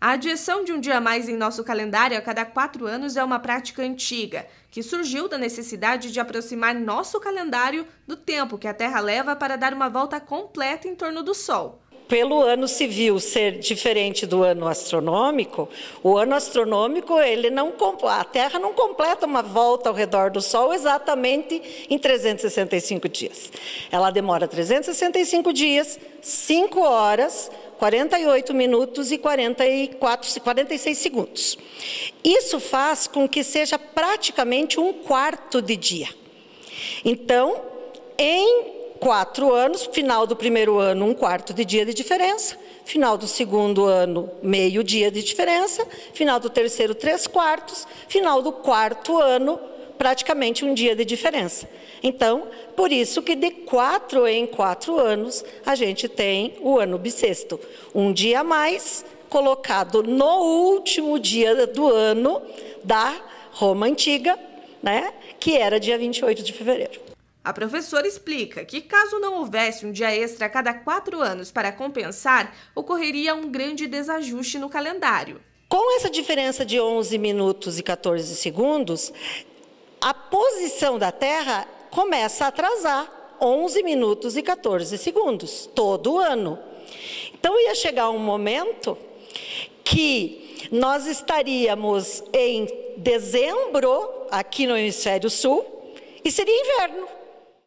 A adição de um dia mais em nosso calendário a cada quatro anos é uma prática antiga, que surgiu da necessidade de aproximar nosso calendário do tempo que a Terra leva para dar uma volta completa em torno do Sol. Pelo ano civil ser diferente do ano astronômico, o ano astronômico ele não a Terra não completa uma volta ao redor do Sol exatamente em 365 dias. Ela demora 365 dias, 5 horas 48 minutos e 44, 46 segundos. Isso faz com que seja praticamente um quarto de dia. Então, em quatro anos, final do primeiro ano, um quarto de dia de diferença, final do segundo ano, meio dia de diferença, final do terceiro, três quartos, final do quarto ano, praticamente um dia de diferença. Então, por isso que de quatro em quatro anos a gente tem o ano bissexto, um dia a mais colocado no último dia do ano da Roma antiga, né, que era dia 28 de fevereiro. A professora explica que, caso não houvesse um dia extra a cada quatro anos para compensar, ocorreria um grande desajuste no calendário. Com essa diferença de 11 minutos e 14 segundos, a posição da Terra começa a atrasar 11 minutos e 14 segundos, todo ano. Então ia chegar um momento que nós estaríamos em dezembro aqui no hemisfério sul e seria inverno.